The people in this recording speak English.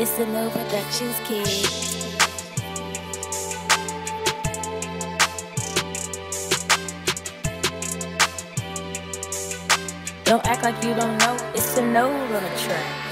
It's the No Productions kid. Don't act like you don't know. It's a no on the track.